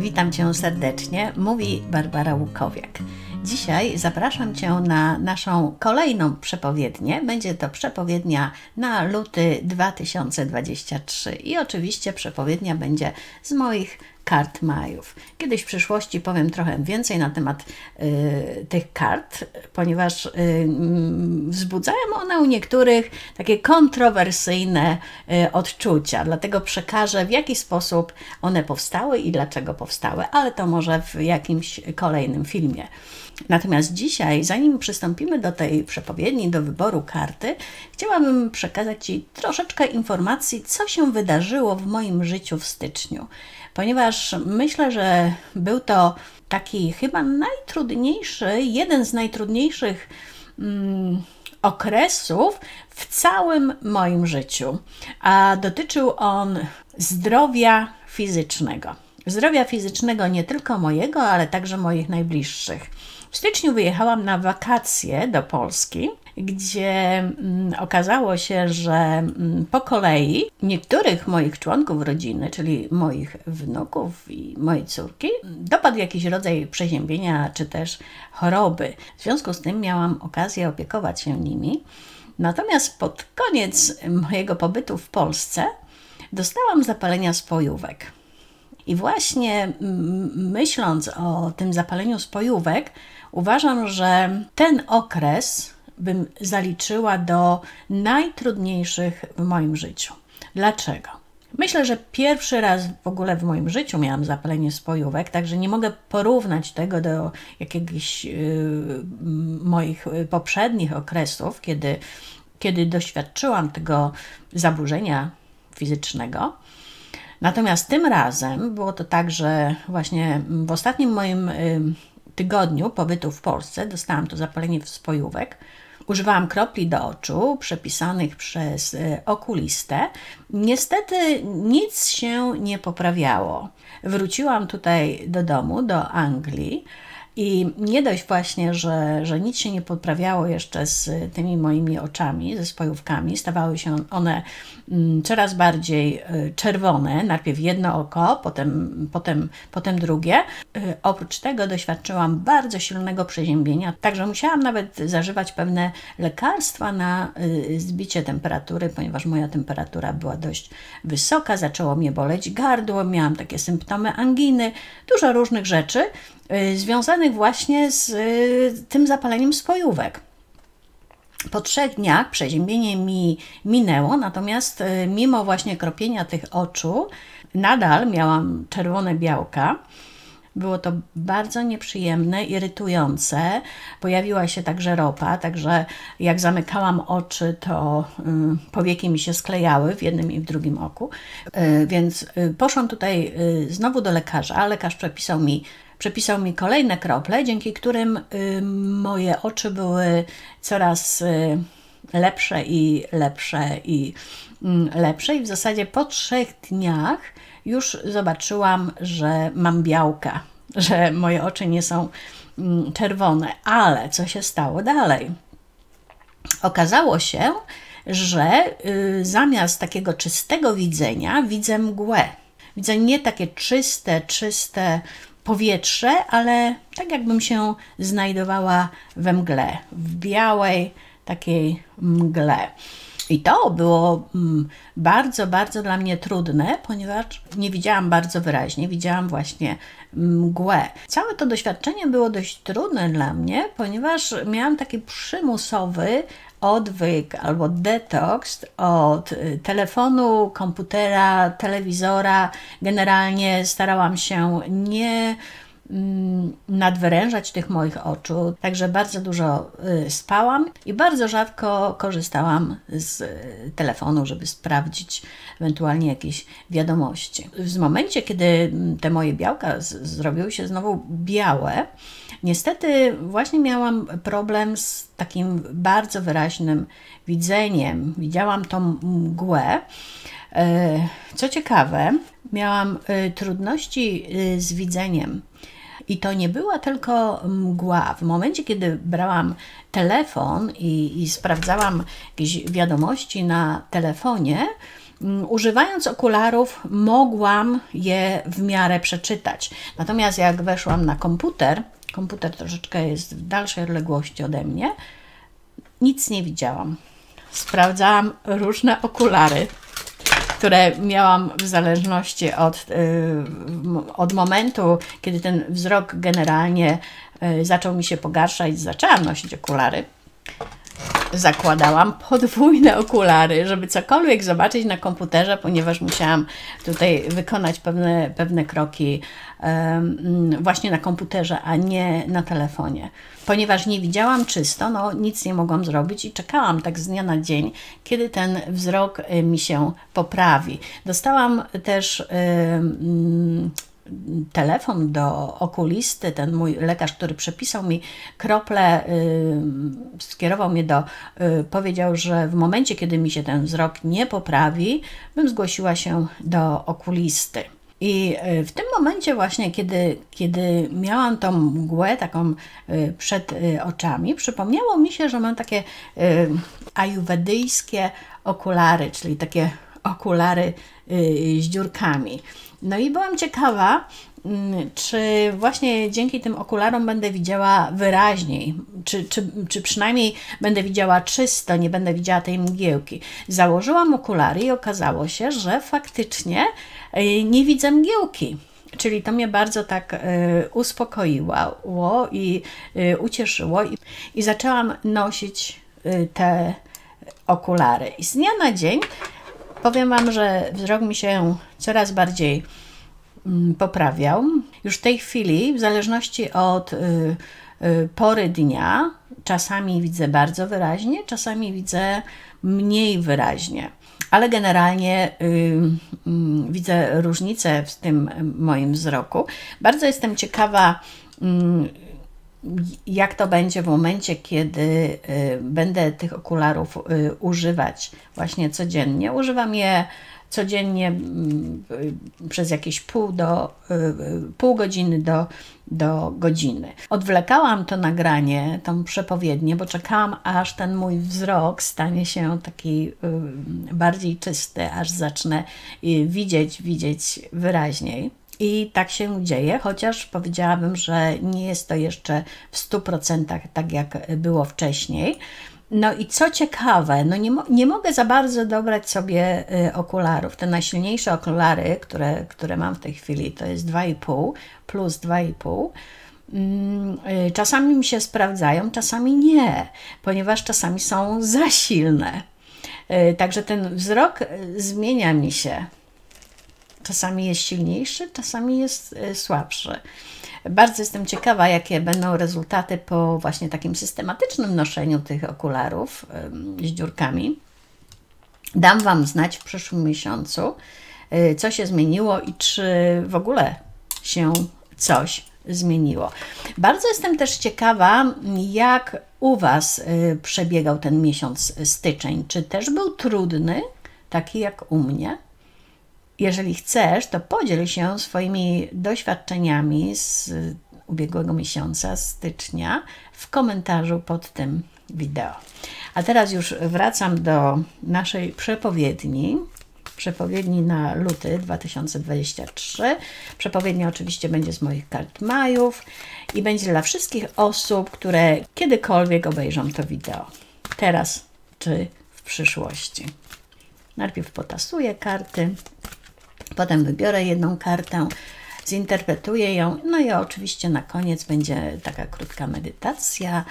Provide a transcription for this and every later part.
Witam Cię serdecznie, mówi Barbara Łukowiak. Dzisiaj zapraszam Cię na naszą kolejną przepowiednię. Będzie to przepowiednia na luty 2023 i oczywiście przepowiednia będzie z moich kart Majów. Kiedyś w przyszłości powiem trochę więcej na temat y, tych kart, ponieważ y, mm, wzbudzają one u niektórych takie kontrowersyjne y, odczucia. Dlatego przekażę, w jaki sposób one powstały i dlaczego powstały, ale to może w jakimś kolejnym filmie. Natomiast dzisiaj, zanim przystąpimy do tej przepowiedni, do wyboru karty, chciałabym przekazać Ci troszeczkę informacji, co się wydarzyło w moim życiu w styczniu ponieważ myślę, że był to taki chyba najtrudniejszy, jeden z najtrudniejszych mm, okresów w całym moim życiu, a dotyczył on zdrowia fizycznego. Zdrowia fizycznego nie tylko mojego, ale także moich najbliższych. W styczniu wyjechałam na wakacje do Polski gdzie mm, okazało się, że mm, po kolei niektórych moich członków rodziny, czyli moich wnuków i mojej córki, dopadł jakiś rodzaj przeziębienia czy też choroby. W związku z tym miałam okazję opiekować się nimi. Natomiast pod koniec mojego pobytu w Polsce dostałam zapalenia spojówek. I właśnie myśląc o tym zapaleniu spojówek, uważam, że ten okres bym zaliczyła do najtrudniejszych w moim życiu. Dlaczego? Myślę, że pierwszy raz w ogóle w moim życiu miałam zapalenie spojówek, także nie mogę porównać tego do jakichś yy, moich poprzednich okresów, kiedy, kiedy doświadczyłam tego zaburzenia fizycznego. Natomiast tym razem było to tak, że właśnie w ostatnim moim yy, tygodniu pobytu w Polsce dostałam to zapalenie spojówek. Używałam kropli do oczu przepisanych przez e, okulistę. Niestety nic się nie poprawiało. Wróciłam tutaj do domu, do Anglii i nie dość właśnie, że, że nic się nie poprawiało jeszcze z tymi moimi oczami, ze spojówkami, stawały się one mm, coraz bardziej y, czerwone. Najpierw jedno oko, potem, potem, potem drugie. Y, oprócz tego doświadczyłam bardzo silnego przeziębienia, także musiałam nawet zażywać pewne lekarstwa na y, zbicie temperatury, ponieważ moja temperatura była dość wysoka, zaczęło mnie boleć gardło, miałam takie symptomy anginy, dużo różnych rzeczy. Y, związanych właśnie z y, tym zapaleniem spojówek. Po trzech dniach przeziębienie mi minęło, natomiast y, mimo właśnie kropienia tych oczu, nadal miałam czerwone białka. Było to bardzo nieprzyjemne, irytujące. Pojawiła się także ropa, także jak zamykałam oczy, to powieki mi się sklejały w jednym i w drugim oku. Więc poszłam tutaj znowu do lekarza, lekarz przepisał mi przepisał mi kolejne krople, dzięki którym y, moje oczy były coraz y, lepsze i lepsze i mm, lepsze. I w zasadzie po trzech dniach już zobaczyłam, że mam białka, że moje oczy nie są mm, czerwone. Ale co się stało dalej? Okazało się, że y, zamiast takiego czystego widzenia widzę mgłę. Widzę nie takie czyste, czyste powietrze, ale tak jakbym się znajdowała we mgle, w białej takiej mgle. I to było mm, bardzo, bardzo dla mnie trudne, ponieważ nie widziałam bardzo wyraźnie, widziałam właśnie mgłę. Całe to doświadczenie było dość trudne dla mnie, ponieważ miałam taki przymusowy odwyk albo detoks od y, telefonu, komputera, telewizora. Generalnie starałam się nie mm, nadwyrężać tych moich oczu. Także bardzo dużo y, spałam i bardzo rzadko korzystałam z y, telefonu, żeby sprawdzić ewentualnie jakieś wiadomości. W momencie, kiedy mm, te moje białka zrobiły się znowu białe, Niestety właśnie miałam problem z takim bardzo wyraźnym widzeniem. Widziałam tą mgłę. E, co ciekawe, miałam e, trudności e, z widzeniem. I to nie była tylko mgła. W momencie, kiedy brałam telefon i, i sprawdzałam jakieś wiadomości na telefonie, używając okularów, mogłam je w miarę przeczytać. Natomiast jak weszłam na komputer, komputer troszeczkę jest w dalszej odległości ode mnie, nic nie widziałam. Sprawdzałam różne okulary, które miałam w zależności od, yy, od momentu, kiedy ten wzrok generalnie yy, zaczął mi się pogarszać, zaczęłam nosić okulary zakładałam podwójne okulary, żeby cokolwiek zobaczyć na komputerze, ponieważ musiałam tutaj wykonać pewne, pewne kroki właśnie na komputerze, a nie na telefonie. Ponieważ nie widziałam czysto, no nic nie mogłam zrobić i czekałam tak z dnia na dzień, kiedy ten wzrok y, mi się poprawi. Dostałam też um, telefon do okulisty, ten mój lekarz, który przepisał mi krople, yy, skierował mnie do, powiedział, że w momencie, kiedy mi się ten wzrok nie poprawi, bym zgłosiła się do okulisty. I y, w tym momencie właśnie, kiedy, kiedy miałam tą mgłę taką y, przed y, oczami, przypomniało mi się, że mam takie ajurwedyjskie okulary, czyli takie okulary z dziurkami. No i byłam ciekawa, mm, czy właśnie dzięki tym okularom będę widziała wyraźniej, czy, czy, czy przynajmniej będę widziała czysto, nie będę widziała tej mgiełki. Założyłam okulary i okazało się, że faktycznie nie widzę mgiełki. Czyli to mnie bardzo tak y, uspokoiło i y, ucieszyło i, zaczęłam nosić te okulary. I z dnia na dzień Powiem Wam, że wzrok mi się coraz bardziej mm, poprawiał. Już w tej chwili, w zależności od pory dnia, czasami widzę bardzo wyraźnie, czasami widzę mniej wyraźnie. Ale generalnie y, y, widzę różnicę w tym moim wzroku. Bardzo jestem ciekawa, jak to będzie w momencie, kiedy y, będę tych okularów y, używać właśnie codziennie. Używam je codziennie mm, y, przez jakieś pół, do, pół godziny do, do godziny. Odwlekałam to nagranie, tą przepowiednię, bo czekałam, aż ten mój wzrok stanie się taki bardziej czysty, aż zacznę widzieć, widzieć wyraźniej. I tak się dzieje, chociaż powiedziałabym, że nie jest to jeszcze w 100% tak jak było wcześniej. No i co ciekawe, no nie, mo nie mogę za bardzo dobrać sobie y, okularów. Te najsilniejsze okulary, które, które mam w tej chwili, to jest 2,5 plus 2,5. Mm, y, czasami mi się sprawdzają, czasami nie, ponieważ czasami są za silne. Y, także ten wzrok zmienia mi się. Czasami jest silniejszy, czasami jest e, słabszy. Bardzo jestem ciekawa, jakie będą rezultaty po właśnie takim systematycznym noszeniu tych okularów z dziurkami. Dam Wam znać w przyszłym miesiącu, e, co się zmieniło i czy w ogóle się coś zmieniło. Bardzo jestem też ciekawa, jak u Was e, przebiegał ten miesiąc styczeń. Czy też był trudny, taki jak u mnie? Jeżeli chcesz, to podziel się swoimi doświadczeniami z ubiegłego miesiąca, stycznia, w komentarzu pod tym wideo. A teraz już wracam do naszej przepowiedni. Przepowiedni na luty 2023. Przepowiednia oczywiście będzie z moich kart Majów i będzie dla wszystkich osób, które kiedykolwiek obejrzą to wideo. Teraz czy w przyszłości. Najpierw potasuję karty, Potem wybiorę jedną kartę, zinterpretuję ją, no i oczywiście na koniec będzie taka krótka medytacja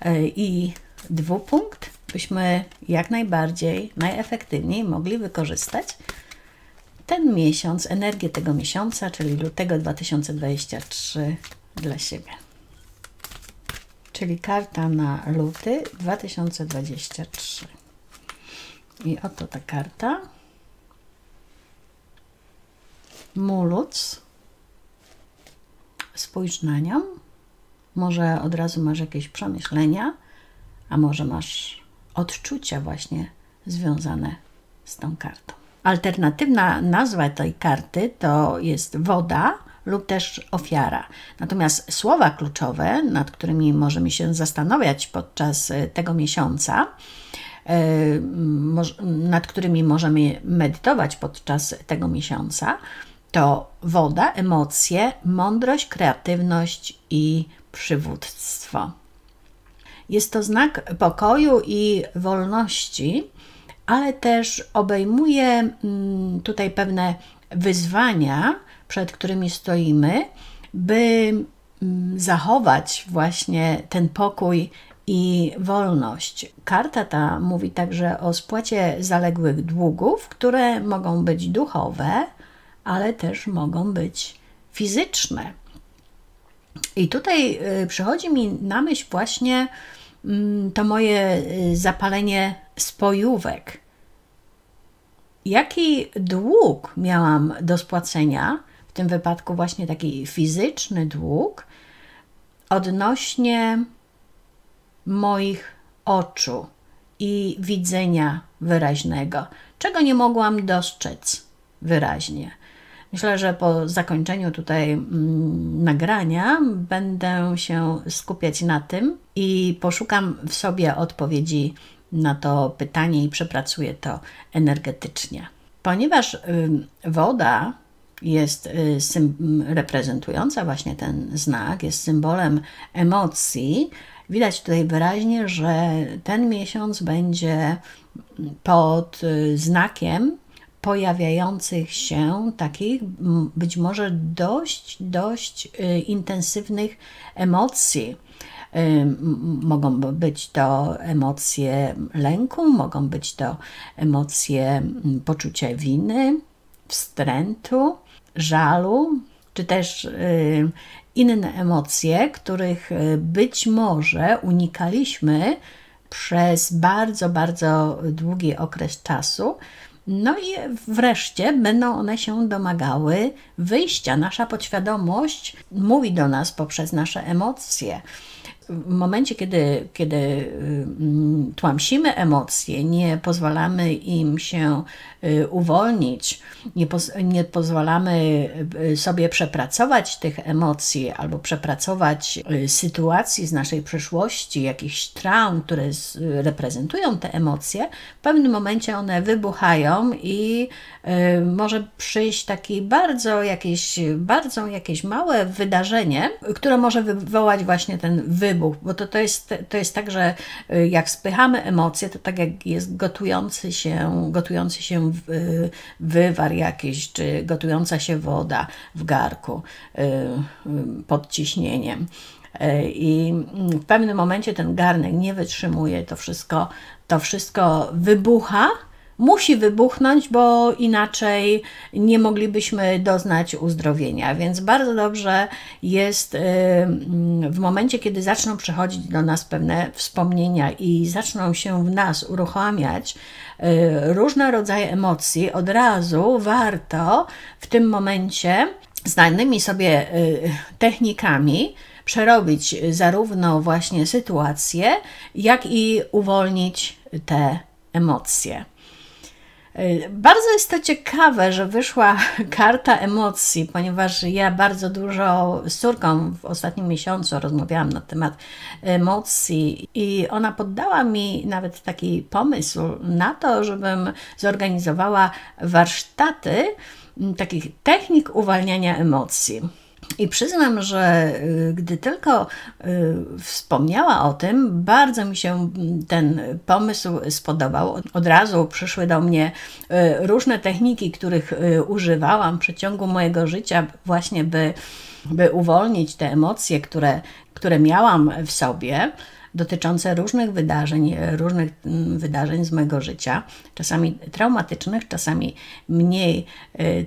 e, i dwupunkt, byśmy jak najbardziej, najefektywniej mogli wykorzystać ten miesiąc, energię tego miesiąca, czyli lutego 2023 dla siebie. Czyli karta na luty 2023. I oto ta karta. Muluc. Spójrz na nią. Może od razu masz jakieś przemyślenia, a może masz odczucia właśnie związane z tą kartą. Alternatywna nazwa tej karty to jest woda lub też ofiara. Natomiast słowa kluczowe, nad którymi możemy się zastanawiać podczas tego miesiąca, nad którymi możemy medytować podczas tego miesiąca, to woda, emocje, mądrość, kreatywność i przywództwo. Jest to znak pokoju i wolności, ale też obejmuje mm, tutaj pewne wyzwania, przed którymi stoimy, by mm, zachować właśnie ten pokój i wolność. Karta ta mówi także o spłacie zaległych długów, które mogą być duchowe, ale też mogą być fizyczne. I tutaj y, przychodzi mi na myśl właśnie mm, to moje y, zapalenie spojówek. Jaki dług miałam do spłacenia, w tym wypadku właśnie taki fizyczny dług, odnośnie moich oczu i widzenia wyraźnego, czego nie mogłam dostrzec wyraźnie. Myślę, że po zakończeniu tutaj mm, nagrania będę się skupiać na tym i poszukam w sobie odpowiedzi na to pytanie i przepracuję to energetycznie. Ponieważ woda jest y, reprezentująca właśnie ten znak, jest symbolem emocji, widać tutaj wyraźnie, że ten miesiąc będzie pod y, znakiem pojawiających się takich być może dość, dość y, intensywnych emocji. Y, mogą być to emocje lęku, mogą być to emocje poczucia winy, wstrętu, żalu, czy też y, inne emocje, których być może unikaliśmy przez bardzo, bardzo długi okres czasu, no i wreszcie będą one się domagały wyjścia. Nasza podświadomość mówi do nas poprzez nasze emocje w momencie, kiedy, kiedy mm, tłamsimy emocje, nie pozwalamy im się y, uwolnić, nie, poz, nie pozwalamy y, sobie przepracować tych emocji albo przepracować y, sytuacji z naszej przeszłości, jakichś traum, które reprezentują te emocje, w pewnym momencie one wybuchają i może przyjść taki bardzo jakieś, bardzo jakieś małe wydarzenie, które może wywołać właśnie ten wybuch wybuch, bo to, to, jest, to jest tak, że y, jak spychamy emocje, to tak jak jest gotujący się, gotujący się y, wywar jakiś, czy gotująca się woda w garku y, pod ciśnieniem. I w pewnym momencie ten garnek nie wytrzymuje, to wszystko, to wszystko wybucha musi wybuchnąć, bo inaczej nie moglibyśmy doznać uzdrowienia. Więc bardzo dobrze jest y, mm, w momencie, kiedy zaczną przychodzić do nas pewne wspomnienia i zaczną się w nas uruchamiać y, różne rodzaje emocji, od razu warto w tym momencie znanymi sobie y, technikami przerobić zarówno właśnie sytuację, jak i uwolnić te emocje. Bardzo jest to ciekawe, że wyszła karta emocji, ponieważ ja bardzo dużo z córką w ostatnim miesiącu rozmawiałam na temat emocji i ona poddała mi nawet taki pomysł na to, żebym zorganizowała warsztaty takich technik uwalniania emocji. I przyznam, że y, gdy tylko y, wspomniała o tym, bardzo mi się ten pomysł spodobał. Od razu przyszły do mnie y, różne techniki, których używałam w przeciągu mojego życia, właśnie by, by uwolnić te emocje, które, które miałam w sobie dotyczące różnych wydarzeń, różnych mm, wydarzeń z mojego życia, czasami traumatycznych, czasami mniej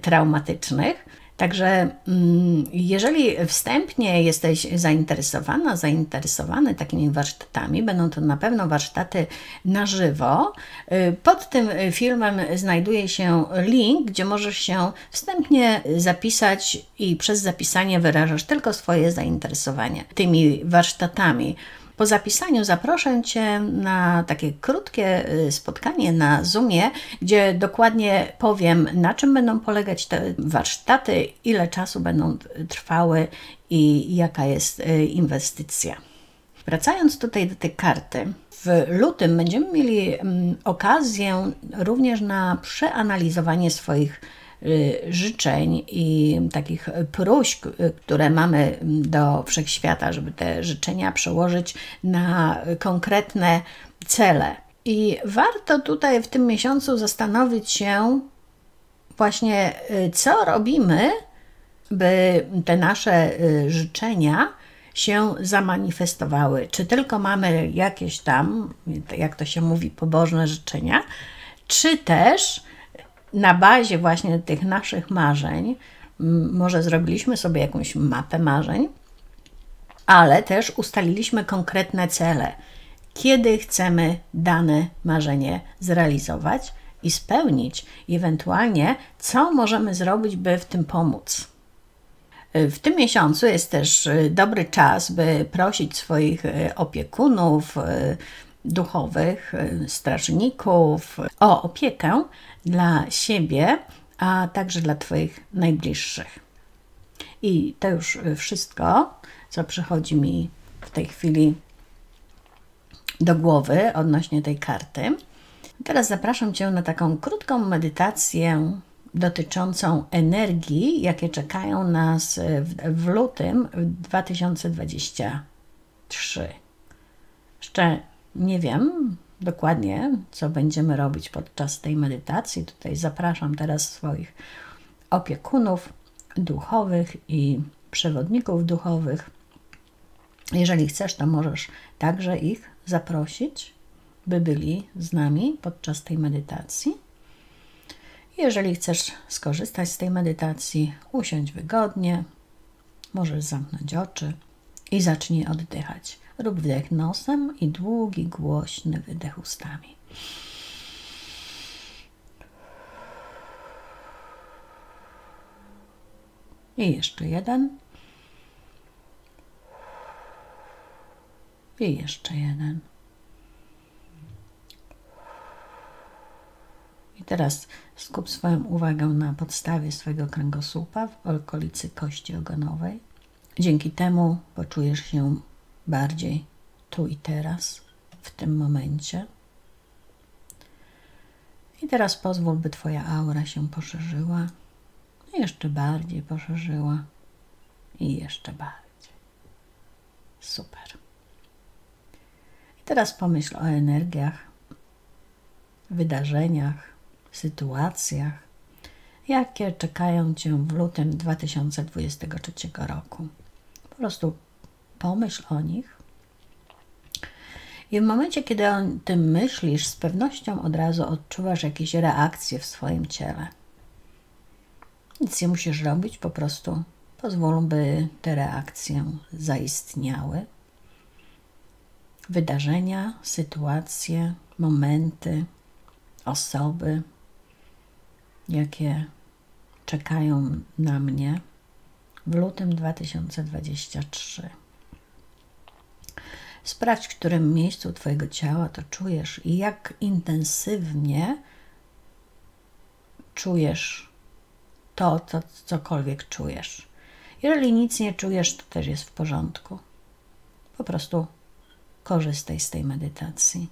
traumatycznych. Także mm, jeżeli wstępnie jesteś zainteresowana, zainteresowany takimi warsztatami, będą to na pewno warsztaty na żywo. Y, pod tym filmem znajduje się link, gdzie możesz się wstępnie zapisać i przez zapisanie wyrażasz tylko swoje zainteresowanie tymi warsztatami. Po zapisaniu zaproszę Cię na takie krótkie y, spotkanie na Zoomie, gdzie dokładnie powiem, na czym będą polegać te warsztaty, ile czasu będą trwały i jaka jest y, inwestycja. Wracając tutaj do tej karty, w lutym będziemy mieli mm, okazję również na przeanalizowanie swoich życzeń i takich próśb, y, które mamy do wszechświata, żeby te życzenia przełożyć na konkretne cele. I warto tutaj w tym miesiącu zastanowić się, właśnie y, co robimy, by te nasze życzenia się zamanifestowały. Czy tylko mamy jakieś tam, jak to się mówi, pobożne życzenia, czy też na bazie właśnie tych naszych marzeń, może zrobiliśmy sobie jakąś mapę marzeń, ale też ustaliliśmy konkretne cele, kiedy chcemy dane marzenie zrealizować i spełnić, ewentualnie co możemy zrobić, by w tym pomóc. W tym miesiącu jest też y, dobry czas, by prosić swoich y, opiekunów y, duchowych, strażników o opiekę dla siebie, a także dla Twoich najbliższych. I to już wszystko, co przychodzi mi w tej chwili do głowy odnośnie tej karty. Teraz zapraszam Cię na taką krótką medytację dotyczącą energii, jakie czekają nas w, w lutym 2023. Jeszcze nie wiem dokładnie, co będziemy robić podczas tej medytacji. Tutaj zapraszam teraz swoich opiekunów duchowych i przewodników duchowych. Jeżeli chcesz, to możesz także ich zaprosić, by byli z nami podczas tej medytacji. Jeżeli chcesz skorzystać z tej medytacji, usiądź wygodnie, możesz zamknąć oczy i zacznij oddychać. Rób wdech nosem i długi, głośny wydech ustami. I jeszcze jeden. I jeszcze jeden. I teraz skup swoją uwagę na podstawie swojego kręgosłupa w okolicy kości ogonowej. Dzięki temu poczujesz się bardziej tu i teraz, w tym momencie. I teraz pozwól, by Twoja aura się poszerzyła, jeszcze bardziej poszerzyła i jeszcze bardziej. Super. I teraz pomyśl o energiach, wydarzeniach, sytuacjach, jakie czekają Cię w lutym 2023 roku. Po prostu pomyśl o nich. I w momencie, kiedy o tym myślisz, z pewnością od razu odczuwasz jakieś reakcje w swoim ciele. Nic nie musisz robić, po prostu pozwól, by te reakcje zaistniały. Wydarzenia, sytuacje, momenty, osoby, jakie czekają na mnie w lutym 2023. Sprawdź, w którym miejscu Twojego ciała to czujesz i jak intensywnie czujesz to, to, cokolwiek czujesz. Jeżeli nic nie czujesz, to też jest w porządku. Po prostu korzystaj z tej medytacji.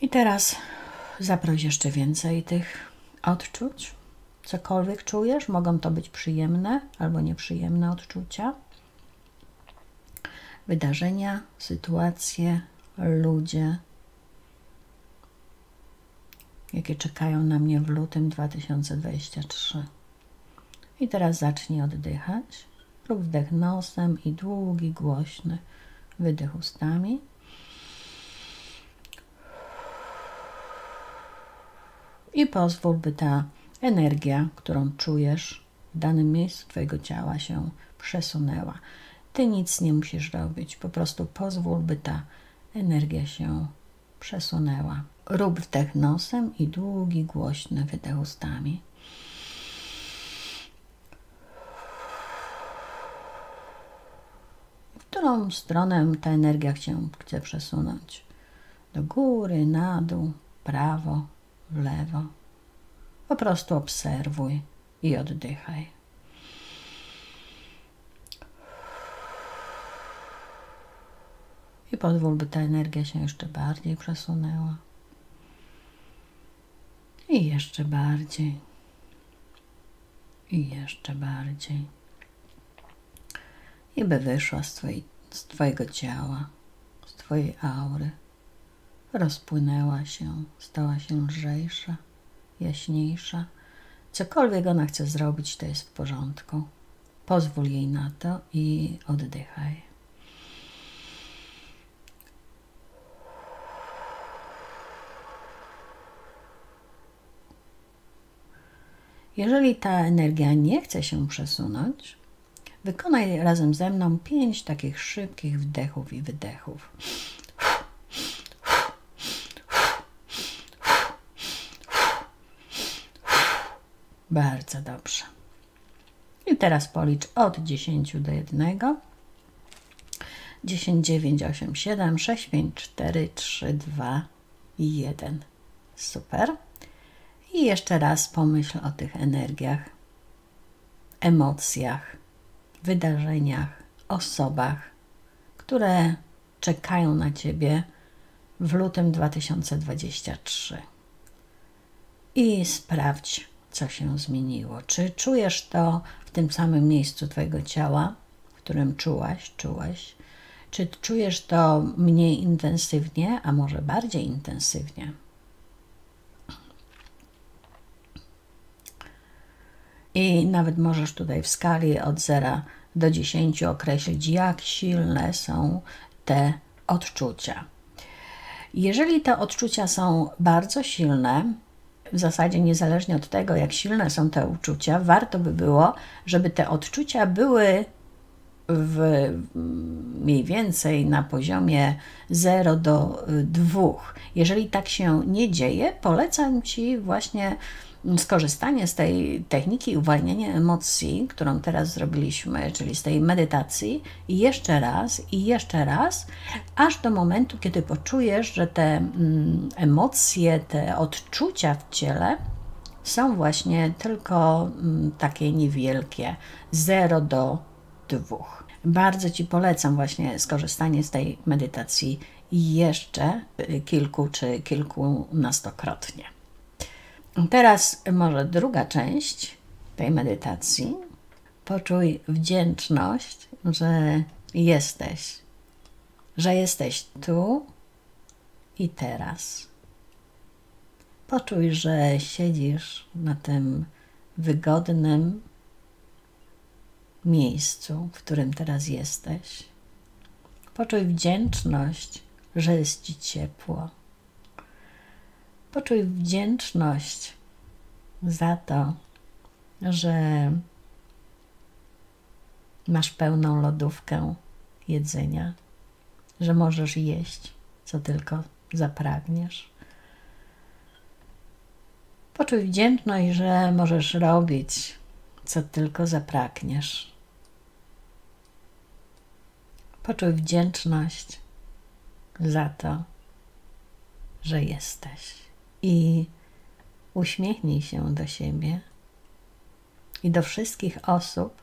I teraz zaproś jeszcze więcej tych odczuć. Cokolwiek czujesz, mogą to być przyjemne albo nieprzyjemne odczucia, wydarzenia, sytuacje, ludzie, jakie czekają na mnie w lutym 2023. I teraz zacznij oddychać. Rób wdech nosem i długi, głośny wydech ustami. i pozwól, by ta energia, którą czujesz w danym miejscu Twojego ciała się przesunęła. Ty nic nie musisz robić, po prostu pozwól, by ta energia się przesunęła. Rób wdech nosem i długi, głośny wydech ustami. W którą stronę ta energia się chce przesunąć? Do góry, na dół, prawo, w lewo. Po prostu obserwuj i oddychaj. I pozwól, by ta energia się jeszcze bardziej przesunęła. I jeszcze bardziej. I jeszcze bardziej. I by wyszła z, twojej, z Twojego ciała, z Twojej aury. Rozpłynęła się, stała się lżejsza, jaśniejsza. Cokolwiek ona chce zrobić, to jest w porządku. Pozwól jej na to i oddychaj. Jeżeli ta energia nie chce się przesunąć, wykonaj razem ze mną pięć takich szybkich wdechów i wydechów. Bardzo dobrze. I teraz policz od 10 do 1. 10, 9, 8, 7, 6, 5, 4, 3, 2 i 1. Super. I jeszcze raz pomyśl o tych energiach, emocjach, wydarzeniach, osobach, które czekają na Ciebie w lutym 2023. I sprawdź, co się zmieniło. Czy czujesz to w tym samym miejscu Twojego ciała, w którym czułaś, czułeś? Czy czujesz to mniej intensywnie, a może bardziej intensywnie? I nawet możesz tutaj w skali od 0 do 10 określić, jak silne są te odczucia. Jeżeli te odczucia są bardzo silne, w zasadzie niezależnie od tego, jak silne są te uczucia, warto by było, żeby te odczucia były w mniej więcej na poziomie 0 do 2. Jeżeli tak się nie dzieje, polecam Ci właśnie skorzystanie z tej techniki uwalniania emocji, którą teraz zrobiliśmy, czyli z tej medytacji, jeszcze raz, i jeszcze raz, aż do momentu, kiedy poczujesz, że te mm, emocje, te odczucia w ciele są właśnie tylko mm, takie niewielkie 0 do 2. Bardzo Ci polecam właśnie skorzystanie z tej medytacji jeszcze kilku czy kilkunastokrotnie. Teraz może druga część tej medytacji. Poczuj wdzięczność, że jesteś, że jesteś tu i teraz. Poczuj, że siedzisz na tym wygodnym miejscu, w którym teraz jesteś. Poczuj wdzięczność, że jest ci ciepło Poczuj wdzięczność za to, że masz pełną lodówkę jedzenia, że możesz jeść, co tylko zapragniesz. Poczuj wdzięczność, że możesz robić, co tylko zapragniesz. Poczuj wdzięczność za to, że jesteś i uśmiechnij się do siebie i do wszystkich osób,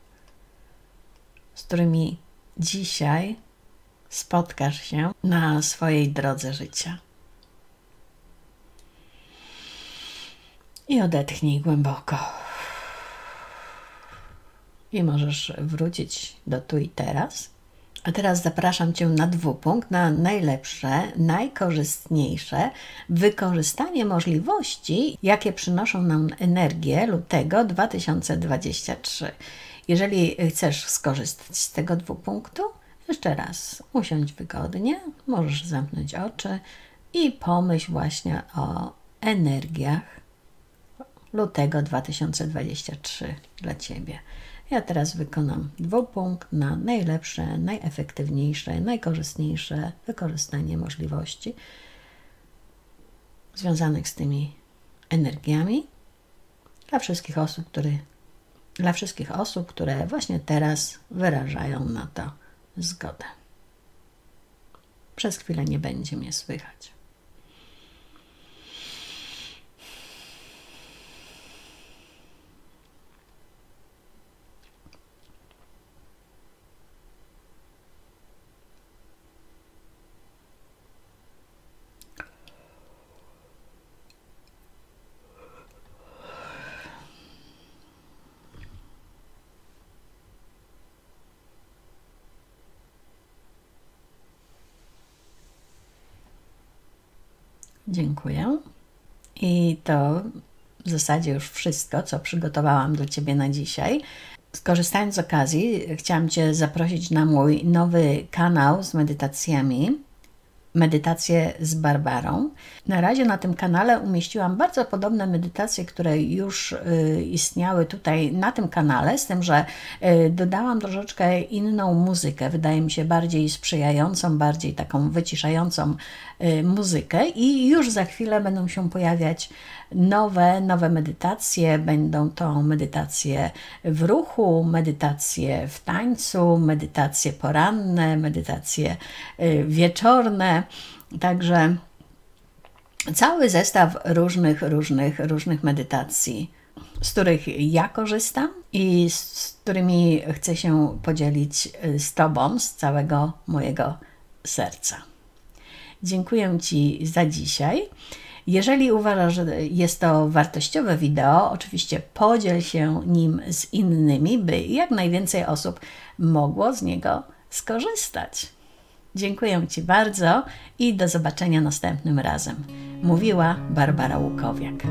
z którymi dzisiaj spotkasz się na swojej drodze życia. I odetchnij głęboko. I możesz wrócić do tu i teraz a teraz zapraszam Cię na dwupunkt, na najlepsze, najkorzystniejsze wykorzystanie możliwości, jakie przynoszą nam energię lutego 2023. Jeżeli chcesz skorzystać z tego dwupunktu, jeszcze raz usiądź wygodnie, możesz zamknąć oczy i pomyśl właśnie o energiach lutego 2023 dla Ciebie. Ja teraz wykonam dwupunkt na najlepsze, najefektywniejsze, najkorzystniejsze wykorzystanie możliwości związanych z tymi energiami dla wszystkich osób, które, dla wszystkich osób, które właśnie teraz wyrażają na to zgodę. Przez chwilę nie będzie mnie słychać. Dziękuję. I to w zasadzie już wszystko, co przygotowałam dla Ciebie na dzisiaj. Skorzystając z okazji, chciałam Cię zaprosić na mój nowy kanał z medytacjami medytacje z Barbarą. Na razie na tym kanale umieściłam bardzo podobne medytacje, które już y, istniały tutaj na tym kanale, z tym, że y, dodałam troszeczkę inną muzykę, wydaje mi się bardziej sprzyjającą, bardziej taką wyciszającą y, muzykę i już za chwilę będą się pojawiać nowe, nowe medytacje. Będą to medytacje w ruchu, medytacje w tańcu, medytacje poranne, medytacje wieczorne. Także cały zestaw różnych, różnych, różnych medytacji, z których ja korzystam i z którymi chcę się podzielić z Tobą z całego mojego serca. Dziękuję Ci za dzisiaj. Jeżeli uważasz, że jest to wartościowe wideo, oczywiście podziel się nim z innymi, by jak najwięcej osób mogło z niego skorzystać. Dziękuję Ci bardzo i do zobaczenia następnym razem. Mówiła Barbara Łukowiak.